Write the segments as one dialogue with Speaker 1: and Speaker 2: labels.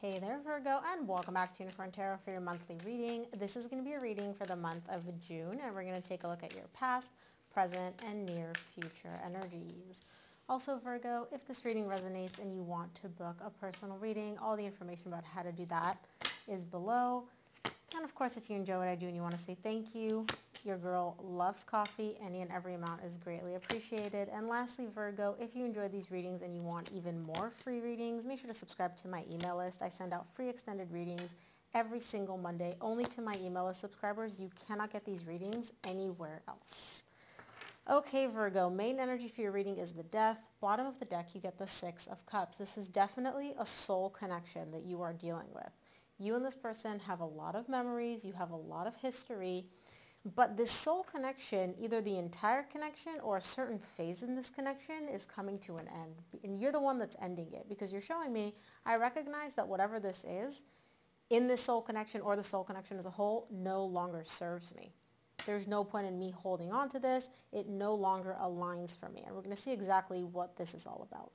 Speaker 1: Hey there Virgo and welcome back to Younicorn Tarot for your monthly reading. This is going to be a reading for the month of June and we're going to take a look at your past, present, and near future energies. Also Virgo, if this reading resonates and you want to book a personal reading, all the information about how to do that is below. And of course, if you enjoy what I do and you want to say thank you, your girl loves coffee. Any and every amount is greatly appreciated. And lastly, Virgo, if you enjoyed these readings and you want even more free readings, make sure to subscribe to my email list. I send out free extended readings every single Monday, only to my email list subscribers. You cannot get these readings anywhere else. Okay, Virgo, main energy for your reading is the death. Bottom of the deck, you get the Six of Cups. This is definitely a soul connection that you are dealing with. You and this person have a lot of memories. You have a lot of history. But this soul connection, either the entire connection or a certain phase in this connection is coming to an end. And you're the one that's ending it because you're showing me, I recognize that whatever this is, in this soul connection or the soul connection as a whole, no longer serves me. There's no point in me holding on to this. It no longer aligns for me. And we're going to see exactly what this is all about.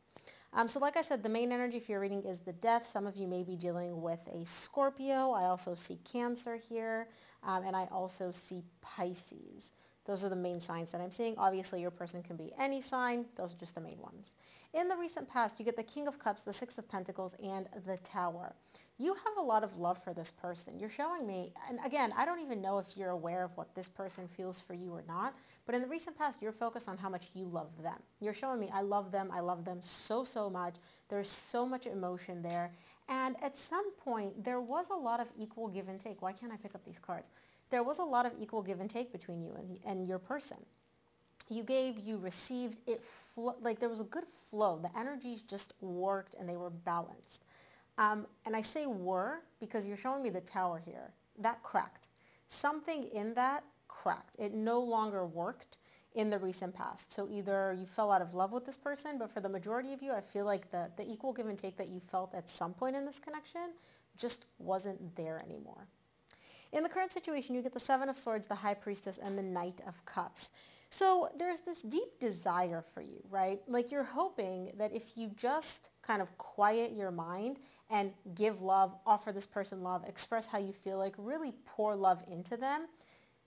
Speaker 1: Um, so like I said, the main energy for your reading is the death. Some of you may be dealing with a Scorpio. I also see Cancer here. Um, and I also see Pisces. Those are the main signs that I'm seeing. Obviously, your person can be any sign. Those are just the main ones. In the recent past, you get the King of Cups, the Six of Pentacles, and the Tower. You have a lot of love for this person. You're showing me, and again, I don't even know if you're aware of what this person feels for you or not, but in the recent past, you're focused on how much you love them. You're showing me, I love them. I love them so, so much. There's so much emotion there. And at some point, there was a lot of equal give and take. Why can't I pick up these cards? There was a lot of equal give and take between you and, and your person. You gave, you received, it like there was a good flow. The energies just worked and they were balanced. Um, and I say were because you're showing me the tower here. That cracked. Something in that cracked. It no longer worked in the recent past. So either you fell out of love with this person, but for the majority of you, I feel like the, the equal give and take that you felt at some point in this connection just wasn't there anymore. In the current situation, you get the Seven of Swords, the High Priestess, and the Knight of Cups. So there's this deep desire for you, right? Like you're hoping that if you just kind of quiet your mind and give love, offer this person love, express how you feel like, really pour love into them,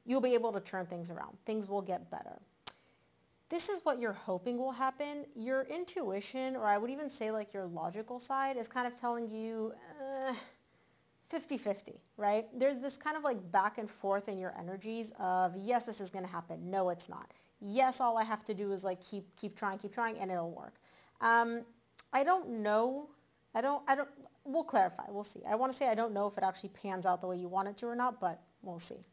Speaker 1: you'll be able to turn things around. Things will get better. This is what you're hoping will happen. Your intuition, or I would even say like your logical side, is kind of telling you, uh, 50-50, right? There's this kind of like back and forth in your energies of yes, this is going to happen. No, it's not. Yes, all I have to do is like keep keep trying, keep trying, and it'll work. Um, I don't know. I don't. I don't. We'll clarify. We'll see. I want to say I don't know if it actually pans out the way you want it to or not, but we'll see.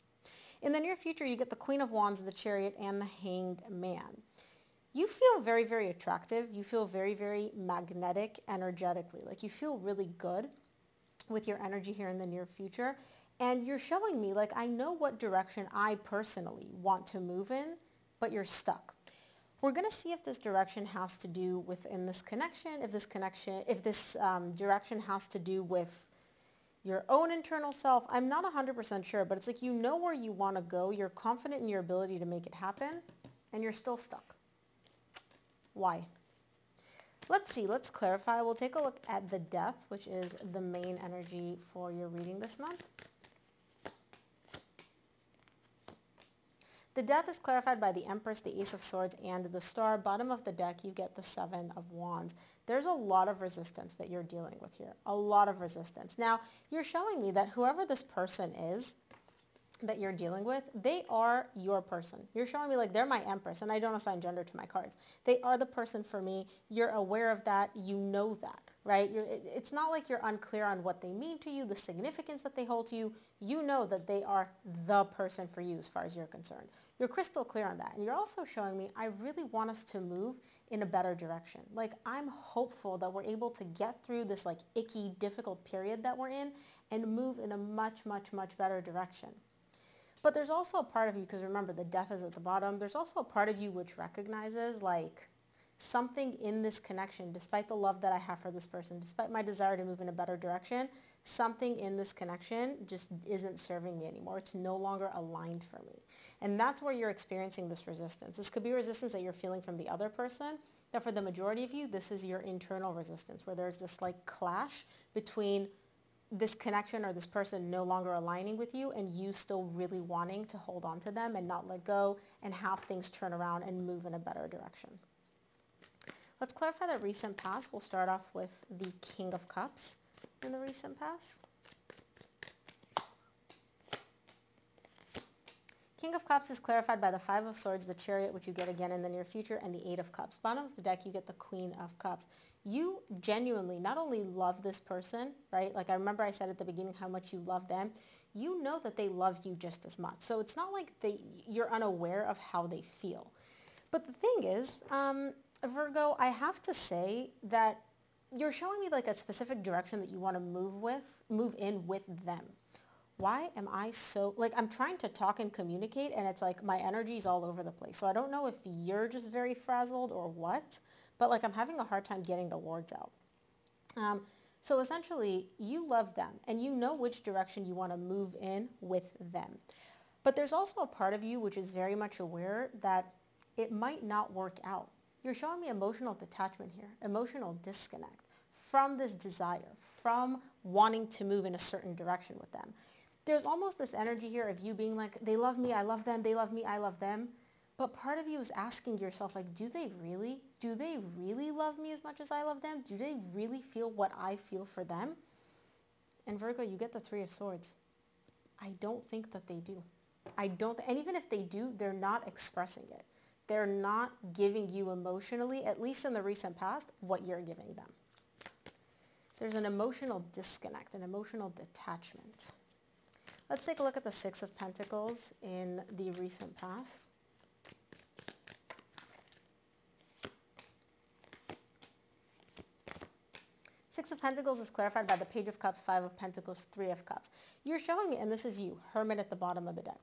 Speaker 1: In the near future, you get the Queen of Wands, the Chariot, and the Hanged Man. You feel very, very attractive. You feel very, very magnetic energetically. Like you feel really good with your energy here in the near future. And you're showing me, like, I know what direction I personally want to move in, but you're stuck. We're going to see if this direction has to do within this connection, if this connection, if this um, direction has to do with your own internal self. I'm not 100% sure, but it's like you know where you want to go. You're confident in your ability to make it happen, and you're still stuck. Why? Let's see, let's clarify. We'll take a look at the death, which is the main energy for your reading this month. The death is clarified by the Empress, the Ace of Swords, and the Star. Bottom of the deck, you get the Seven of Wands. There's a lot of resistance that you're dealing with here. A lot of resistance. Now, you're showing me that whoever this person is, that you're dealing with, they are your person. You're showing me like they're my empress and I don't assign gender to my cards. They are the person for me. You're aware of that. You know that, right? You're, it's not like you're unclear on what they mean to you, the significance that they hold to you. You know that they are the person for you as far as you're concerned. You're crystal clear on that. And you're also showing me I really want us to move in a better direction. Like I'm hopeful that we're able to get through this like icky, difficult period that we're in and move in a much, much, much better direction. But there's also a part of you, because remember the death is at the bottom, there's also a part of you which recognizes like something in this connection, despite the love that I have for this person, despite my desire to move in a better direction, something in this connection just isn't serving me anymore. It's no longer aligned for me. And that's where you're experiencing this resistance. This could be resistance that you're feeling from the other person, but for the majority of you, this is your internal resistance, where there's this like clash between this connection or this person no longer aligning with you and you still really wanting to hold on to them and not let go and have things turn around and move in a better direction. Let's clarify the recent past. We'll start off with the King of Cups in the recent past. King of Cups is clarified by the Five of Swords, the Chariot, which you get again in the near future, and the Eight of Cups. Bottom of the deck, you get the Queen of Cups. You genuinely not only love this person, right? Like I remember I said at the beginning how much you love them. You know that they love you just as much. So it's not like they, you're unaware of how they feel. But the thing is, um, Virgo, I have to say that you're showing me like a specific direction that you want to move with, move in with them. Why am I so, like I'm trying to talk and communicate and it's like my energy is all over the place. So I don't know if you're just very frazzled or what, but like I'm having a hard time getting the words out. Um, so essentially, you love them and you know which direction you want to move in with them. But there's also a part of you which is very much aware that it might not work out. You're showing me emotional detachment here, emotional disconnect from this desire, from wanting to move in a certain direction with them. There's almost this energy here of you being like, they love me, I love them, they love me, I love them. But part of you is asking yourself, like, do they really? Do they really love me as much as I love them? Do they really feel what I feel for them? And Virgo, you get the Three of Swords. I don't think that they do. I don't, and even if they do, they're not expressing it they're not giving you emotionally, at least in the recent past, what you're giving them. There's an emotional disconnect, an emotional detachment. Let's take a look at the Six of Pentacles in the recent past. Six of Pentacles is clarified by the Page of Cups, Five of Pentacles, Three of Cups. You're showing me, and this is you, Hermit at the bottom of the deck.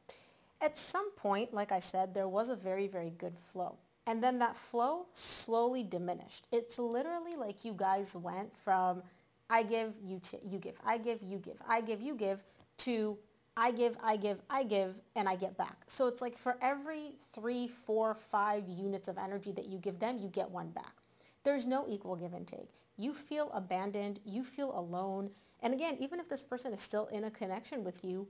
Speaker 1: At some point, like I said, there was a very, very good flow. And then that flow slowly diminished. It's literally like you guys went from I give, you, you give, I give, you give, I give, you give, to I give, I give, I give, and I get back. So it's like for every three, four, five units of energy that you give them, you get one back. There's no equal give and take. You feel abandoned, you feel alone. And again, even if this person is still in a connection with you,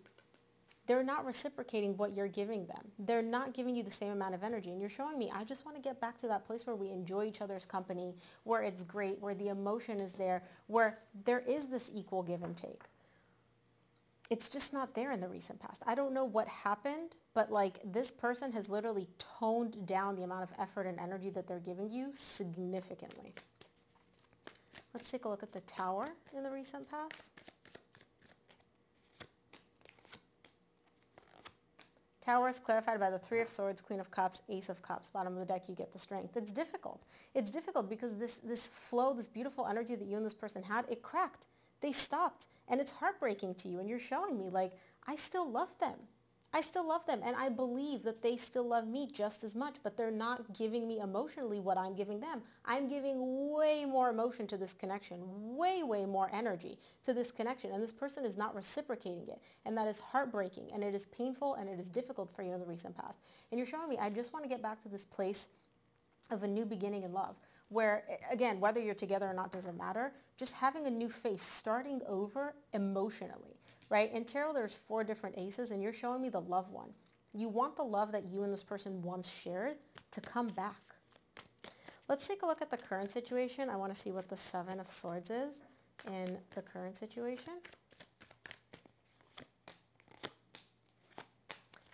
Speaker 1: they're not reciprocating what you're giving them. They're not giving you the same amount of energy. And you're showing me, I just want to get back to that place where we enjoy each other's company, where it's great, where the emotion is there, where there is this equal give and take. It's just not there in the recent past. I don't know what happened, but like this person has literally toned down the amount of effort and energy that they're giving you significantly. Let's take a look at the tower in the recent past. Tower is clarified by the Three of Swords, Queen of Cups, Ace of Cups. Bottom of the deck, you get the strength. It's difficult. It's difficult because this, this flow, this beautiful energy that you and this person had, it cracked. They stopped. And it's heartbreaking to you. And you're showing me, like, I still love them. I still love them and I believe that they still love me just as much, but they're not giving me emotionally what I'm giving them. I'm giving way more emotion to this connection, way, way more energy to this connection. And this person is not reciprocating it. And that is heartbreaking and it is painful and it is difficult for you in the recent past. And you're showing me, I just want to get back to this place of a new beginning in love where again, whether you're together or not doesn't matter, just having a new face, starting over emotionally right? In tarot, there's four different aces, and you're showing me the love one. You want the love that you and this person once shared to come back. Let's take a look at the current situation. I want to see what the Seven of Swords is in the current situation.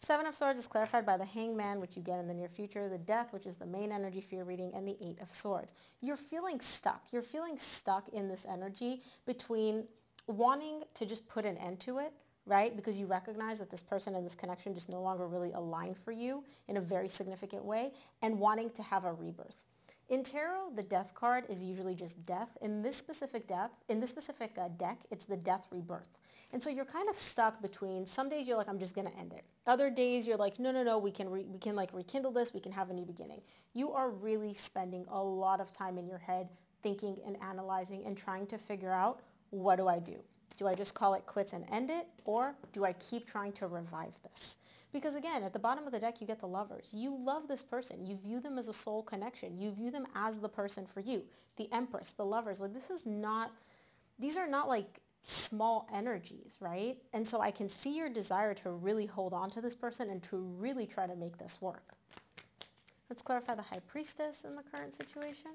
Speaker 1: Seven of Swords is clarified by the Hangman, which you get in the near future, the Death, which is the main energy for your reading, and the Eight of Swords. You're feeling stuck. You're feeling stuck in this energy between wanting to just put an end to it, right? Because you recognize that this person and this connection just no longer really align for you in a very significant way and wanting to have a rebirth. In tarot, the death card is usually just death. In this specific death, in this specific uh, deck, it's the death rebirth. And so you're kind of stuck between some days you're like, I'm just going to end it. Other days you're like, no, no, no, we can, we can like rekindle this. We can have a new beginning. You are really spending a lot of time in your head thinking and analyzing and trying to figure out what do I do? Do I just call it quits and end it? Or do I keep trying to revive this? Because again, at the bottom of the deck, you get the lovers. You love this person. You view them as a soul connection. You view them as the person for you. The empress, the lovers. Like this is not, these are not like small energies, right? And so I can see your desire to really hold on to this person and to really try to make this work. Let's clarify the high priestess in the current situation.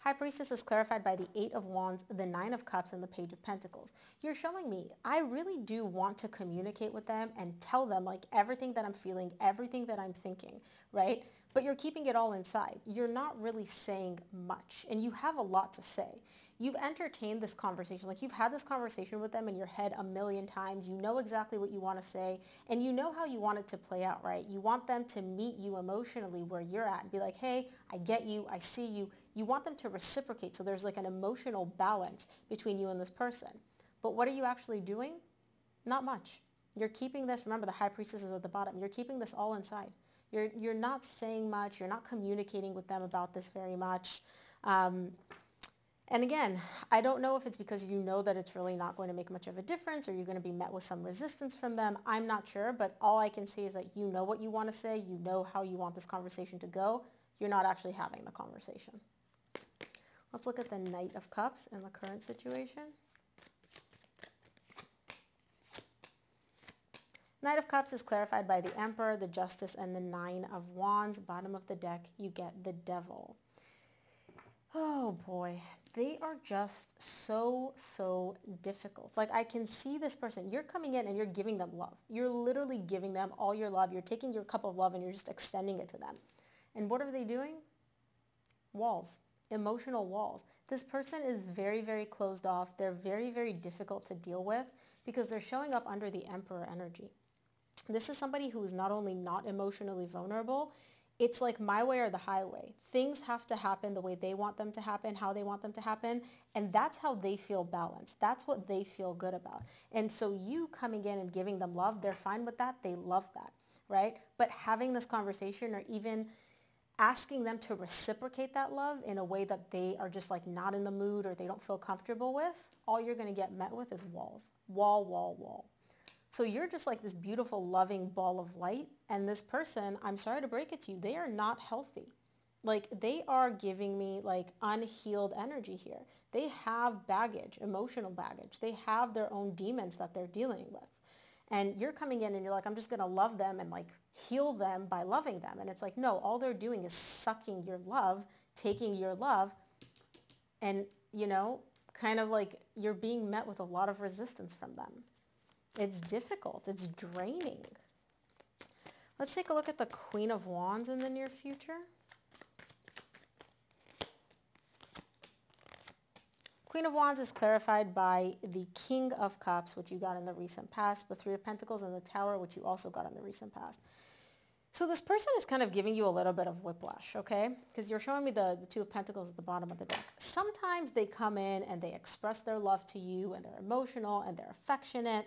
Speaker 1: High Priestess is clarified by the Eight of Wands, the Nine of Cups, and the Page of Pentacles. You're showing me, I really do want to communicate with them and tell them like everything that I'm feeling, everything that I'm thinking, right? But you're keeping it all inside. You're not really saying much and you have a lot to say you've entertained this conversation. Like you've had this conversation with them in your head a million times. You know exactly what you want to say and you know how you want it to play out, right? You want them to meet you emotionally where you're at and be like, hey, I get you. I see you. You want them to reciprocate. So there's like an emotional balance between you and this person. But what are you actually doing? Not much. You're keeping this, remember the high priestess is at the bottom. You're keeping this all inside. You're, you're not saying much. You're not communicating with them about this very much. Um, and again, I don't know if it's because you know that it's really not going to make much of a difference or you're going to be met with some resistance from them. I'm not sure, but all I can see is that you know what you want to say. You know how you want this conversation to go. You're not actually having the conversation. Let's look at the Knight of Cups in the current situation. Knight of Cups is clarified by the Emperor, the Justice, and the Nine of Wands. Bottom of the deck, you get the Devil. Oh boy, they are just so, so difficult. Like I can see this person, you're coming in and you're giving them love. You're literally giving them all your love. You're taking your cup of love and you're just extending it to them. And what are they doing? Walls, emotional walls. This person is very, very closed off. They're very, very difficult to deal with because they're showing up under the emperor energy. This is somebody who is not only not emotionally vulnerable, it's like my way or the highway. Things have to happen the way they want them to happen, how they want them to happen. And that's how they feel balanced. That's what they feel good about. And so you coming in and giving them love, they're fine with that. They love that, right? But having this conversation or even asking them to reciprocate that love in a way that they are just like not in the mood or they don't feel comfortable with, all you're going to get met with is walls. Wall, wall, wall. So you're just like this beautiful, loving ball of light. And this person, I'm sorry to break it to you, they are not healthy. Like they are giving me like unhealed energy here. They have baggage, emotional baggage. They have their own demons that they're dealing with. And you're coming in and you're like, I'm just going to love them and like heal them by loving them. And it's like, no, all they're doing is sucking your love, taking your love and, you know, kind of like you're being met with a lot of resistance from them. It's difficult. It's draining. Let's take a look at the Queen of Wands in the near future. Queen of Wands is clarified by the King of Cups, which you got in the recent past, the Three of Pentacles, and the Tower, which you also got in the recent past. So this person is kind of giving you a little bit of whiplash, okay? Because you're showing me the, the Two of Pentacles at the bottom of the deck. Sometimes they come in and they express their love to you and they're emotional and they're affectionate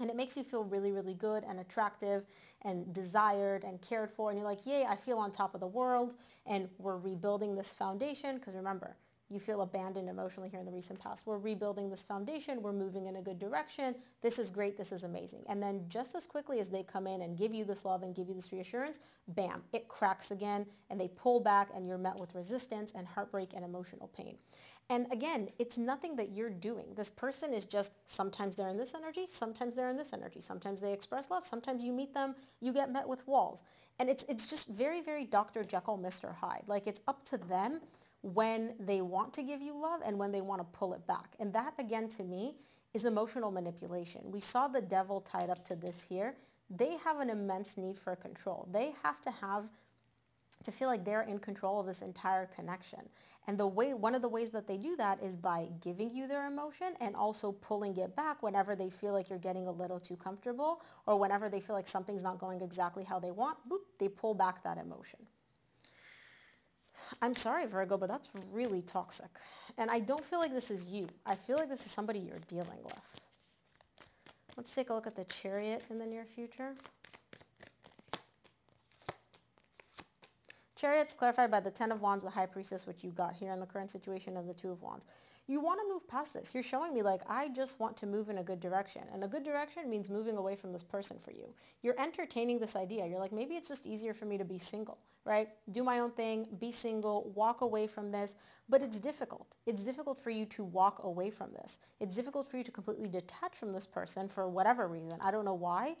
Speaker 1: and it makes you feel really, really good and attractive and desired and cared for. And you're like, yay, I feel on top of the world. And we're rebuilding this foundation. Because remember, you feel abandoned emotionally here in the recent past. We're rebuilding this foundation. We're moving in a good direction. This is great. This is amazing. And then just as quickly as they come in and give you this love and give you this reassurance, bam, it cracks again and they pull back and you're met with resistance and heartbreak and emotional pain. And again, it's nothing that you're doing. This person is just, sometimes they're in this energy, sometimes they're in this energy. Sometimes they express love, sometimes you meet them, you get met with walls. And it's, it's just very, very Dr. Jekyll, Mr. Hyde. Like it's up to them when they want to give you love and when they want to pull it back. And that, again, to me, is emotional manipulation. We saw the devil tied up to this here. They have an immense need for control. They have to have to feel like they're in control of this entire connection. And the way one of the ways that they do that is by giving you their emotion and also pulling it back whenever they feel like you're getting a little too comfortable or whenever they feel like something's not going exactly how they want, boop, they pull back that emotion. I'm sorry, Virgo, but that's really toxic. And I don't feel like this is you. I feel like this is somebody you're dealing with. Let's take a look at the chariot in the near future. Chariot's clarified by the Ten of Wands, the High Priestess, which you got here in the current situation, and the Two of Wands. You want to move past this. You're showing me like, I just want to move in a good direction. And a good direction means moving away from this person for you. You're entertaining this idea. You're like, maybe it's just easier for me to be single, right? Do my own thing, be single, walk away from this. But it's difficult. It's difficult for you to walk away from this. It's difficult for you to completely detach from this person for whatever reason. I don't know why.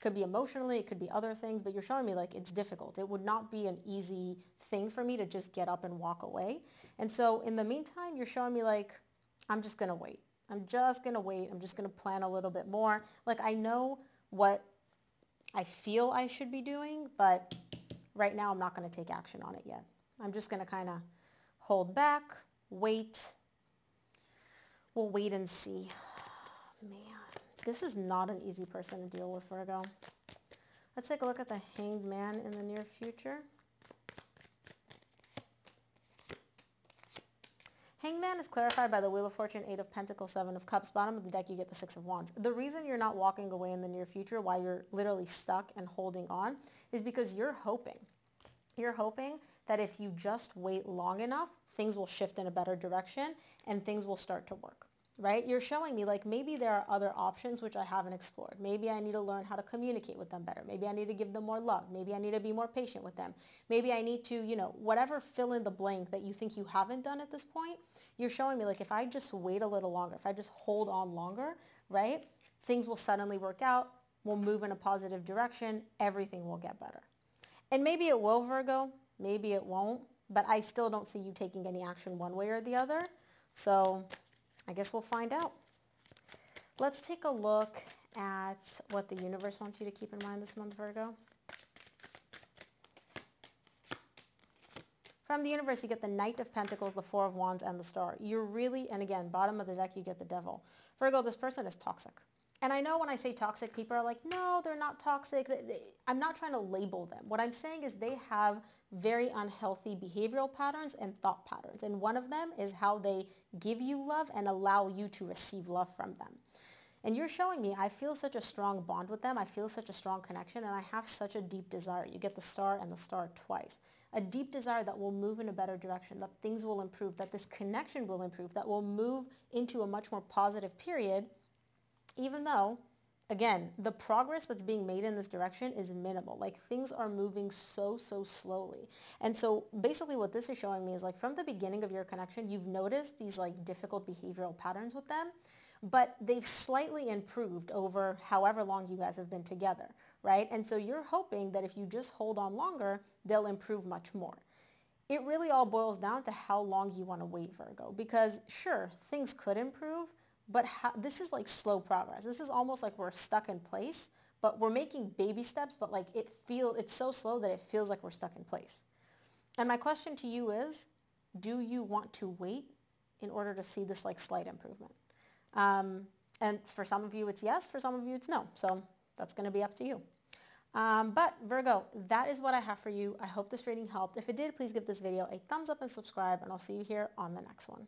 Speaker 1: Could be emotionally, it could be other things, but you're showing me like it's difficult. It would not be an easy thing for me to just get up and walk away. And so in the meantime, you're showing me like, I'm just going to wait. I'm just going to wait. I'm just going to plan a little bit more. Like I know what I feel I should be doing, but right now I'm not going to take action on it yet. I'm just going to kind of hold back, wait. We'll wait and see. Man. This is not an easy person to deal with, Virgo. Let's take a look at the Hanged Man in the near future. Hanged Man is clarified by the Wheel of Fortune, Eight of Pentacles, Seven of Cups. Bottom of the deck, you get the Six of Wands. The reason you're not walking away in the near future, why you're literally stuck and holding on, is because you're hoping. You're hoping that if you just wait long enough, things will shift in a better direction and things will start to work right? You're showing me like maybe there are other options which I haven't explored. Maybe I need to learn how to communicate with them better. Maybe I need to give them more love. Maybe I need to be more patient with them. Maybe I need to, you know, whatever fill in the blank that you think you haven't done at this point, you're showing me like if I just wait a little longer, if I just hold on longer, right? Things will suddenly work out. We'll move in a positive direction. Everything will get better. And maybe it will, Virgo. Maybe it won't. But I still don't see you taking any action one way or the other. So I guess we'll find out. Let's take a look at what the universe wants you to keep in mind this month, Virgo. From the universe, you get the Knight of Pentacles, the Four of Wands, and the Star. You're really, and again, bottom of the deck, you get the Devil. Virgo, this person is toxic. And I know when I say toxic, people are like, no, they're not toxic. I'm not trying to label them. What I'm saying is they have very unhealthy behavioral patterns and thought patterns. And one of them is how they give you love and allow you to receive love from them. And you're showing me, I feel such a strong bond with them. I feel such a strong connection and I have such a deep desire. You get the star and the star twice. A deep desire that will move in a better direction, that things will improve, that this connection will improve, that will move into a much more positive period even though, again, the progress that's being made in this direction is minimal. Like things are moving so, so slowly. And so basically what this is showing me is like from the beginning of your connection, you've noticed these like difficult behavioral patterns with them, but they've slightly improved over however long you guys have been together, right? And so you're hoping that if you just hold on longer, they'll improve much more it really all boils down to how long you want to wait, Virgo. Because sure, things could improve, but how, this is like slow progress. This is almost like we're stuck in place, but we're making baby steps, but like it feel it's so slow that it feels like we're stuck in place. And my question to you is, do you want to wait in order to see this like slight improvement? Um, and for some of you it's yes, for some of you it's no. So that's going to be up to you. Um, but Virgo, that is what I have for you. I hope this reading helped. If it did, please give this video a thumbs up and subscribe, and I'll see you here on the next one.